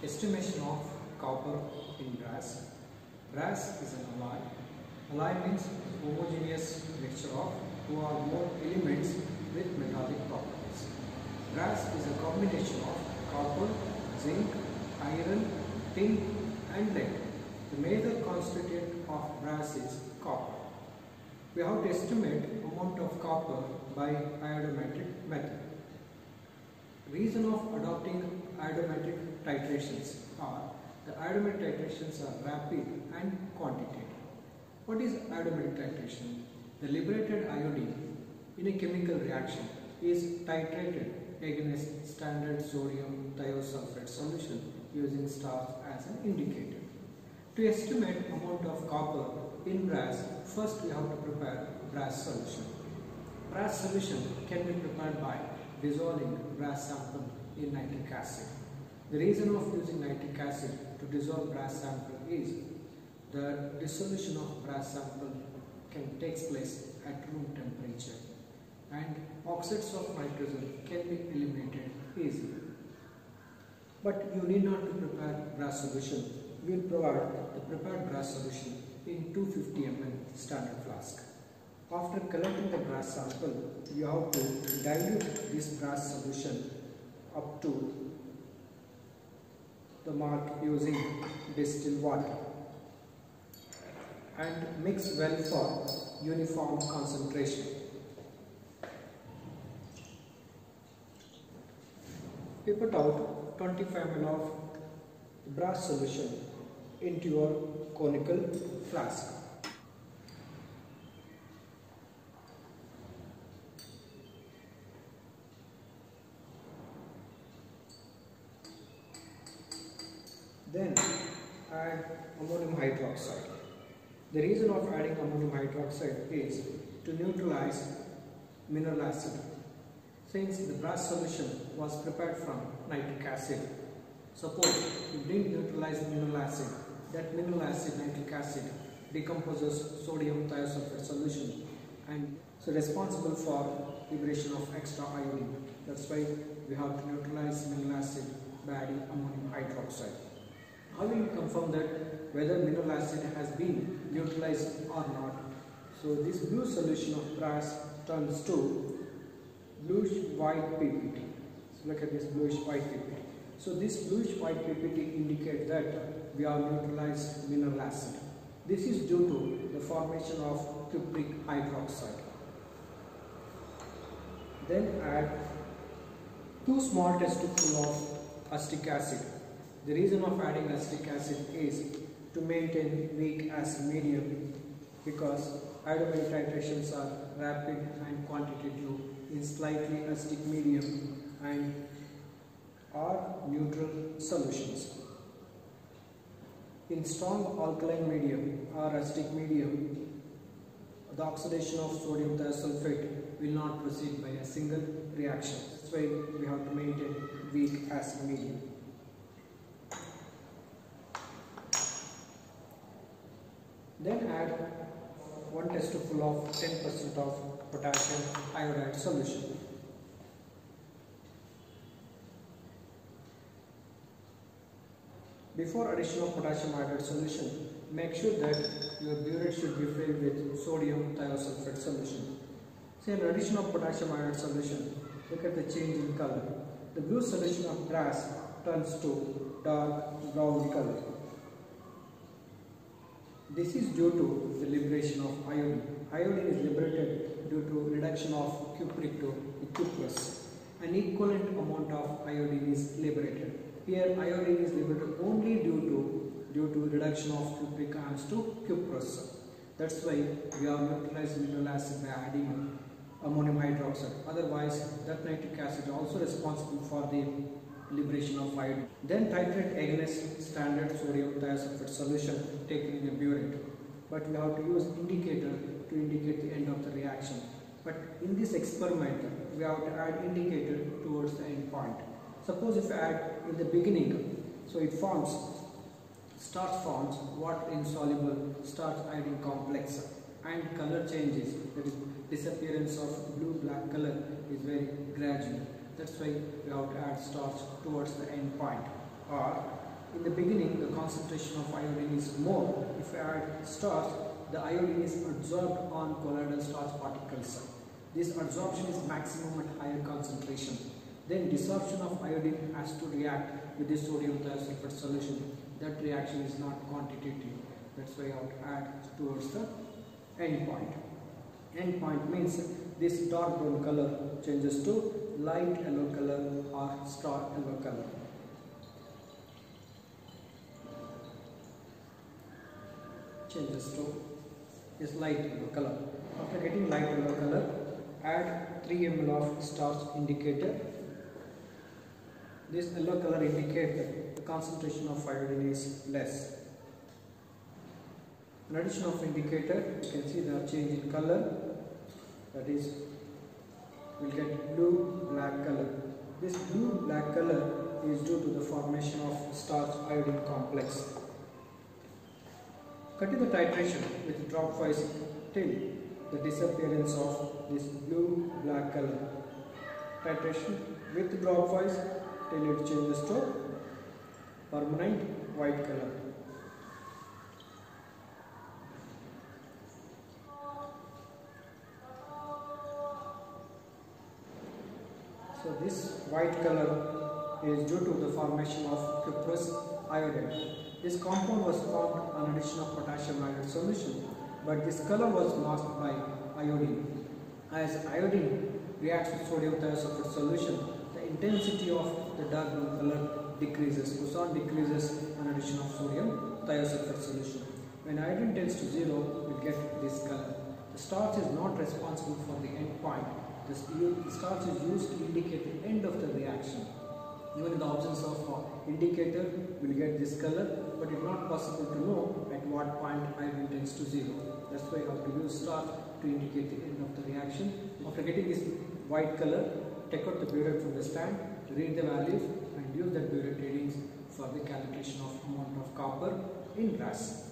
Estimation of copper in brass. Brass is an alloy. Alloy means homogeneous mixture of two or more elements with metallic properties. Brass is a combination of copper, zinc, iron, tin and lead. The major constituent of brass is copper. We have to estimate amount of copper by iodometric method. Reason of adopting iodometric titrations are the iodometric titrations are rapid and quantitative. What is iodometric titration? The liberated iodine in a chemical reaction is titrated against standard sodium thiosulfate solution using starch as an indicator. To estimate amount of copper in brass, first we have to prepare brass solution. Brass solution can be prepared by dissolving brass sample in nitric acid. The reason of using nitric acid to dissolve brass sample is the dissolution of brass sample can takes place at room temperature and oxides of nitrogen can be eliminated easily. But you need not to prepare brass solution. We will provide the prepared brass solution in 250 ml standard flask. After collecting the brass sample, you have to dilute this brass solution up to the mark using distilled water and mix well for uniform concentration. We put out 25 ml of brass solution into your conical flask. Add ammonium hydroxide. The reason of adding ammonium hydroxide is to neutralize mineral acid. Since the brass solution was prepared from nitric acid, suppose you didn't neutralize mineral acid, that mineral acid, nitric acid, decomposes sodium thiosulfate solution and so responsible for liberation of extra iodine. That's why we have to neutralize mineral acid by adding ammonium hydroxide. How will you confirm that whether mineral acid has been neutralized or not? So this blue solution of brass turns to bluish white PPT. So look at this bluish white PPT. So this bluish white PPT indicates that we have neutralized mineral acid. This is due to the formation of cupric hydroxide. Then add two small teaspoonfuls of acetic acid. The reason of adding acetic acid is to maintain weak acid medium because iodometric titrations are rapid and quantitative in slightly acidic medium and are neutral solutions. In strong alkaline medium or acidic medium, the oxidation of sodium thiosulfate will not proceed by a single reaction. That's why we have to maintain weak acid medium. Then add 1 teaspoonful of 10% of potassium iodide solution. Before addition of potassium iodide solution, make sure that your burette should be filled with sodium thiosulfate solution. Say in addition of potassium iodide solution, look at the change in color. The blue solution of brass turns to dark brown color. This is due to the liberation of iodine. Iodine is liberated due to reduction of cupric to cuprous. An equivalent amount of iodine is liberated. Here iodine is liberated only due to due to reduction of cupric ions to cuprous. That's why we are neutralizing mineral acid by adding ammonium hydroxide. Otherwise, that nitric acid is also responsible for the liberation of iodine. Then titrate against standard sodium thiosulfate solution taken in a burette. But we have to use indicator to indicate the end of the reaction. But in this experiment, we have to add indicator towards the end point. Suppose if I add in the beginning, so it forms, starch forms water insoluble starch iodine complex and color changes, that is disappearance of blue black color is very gradual. That's why we have to add starch towards the end point. Or in the beginning the concentration of iodine is more. If I add starch, the iodine is absorbed on colloidal starch particles. This absorption is maximum at higher concentration. Then desorption of iodine has to react with the sodium thiosulfate solution. That reaction is not quantitative. That's why I have to add towards the end point. End point means this dark brown color changes to light yellow color or straw yellow color. Change Changes to is light yellow color. After getting light yellow color, add 3 ml of starch indicator. This yellow color indicates the concentration of iodine is less. In addition of indicator, you can see the change in color. That is, we'll get blue black color. This blue black color is due to the formation of starch iodine complex. Continue the titration with dropwise till the disappearance of this blue black color. Titration with dropwise till it changes to permanent white color. So this white color is due to the formation of cuprous iodide. This compound was formed on addition of potassium iodide solution, but this color was masked by iodine. As iodine reacts with sodium thiosulfate solution, the intensity of the dark blue color decreases. Boson decreases on addition of sodium thiosulfate solution. When iodine tends to zero, we get this color. The starch is not responsible for the end point. The starch is used to indicate the end of the reaction. Even in the absence of uh, indicator, we will get this color, but it is not possible to know at what point iodine tends to zero. That's why you have to use starch to indicate the end of the reaction. After getting this white color, take out the burette from the stand, read the values and use that burette readings for the calculation of amount of copper in brass.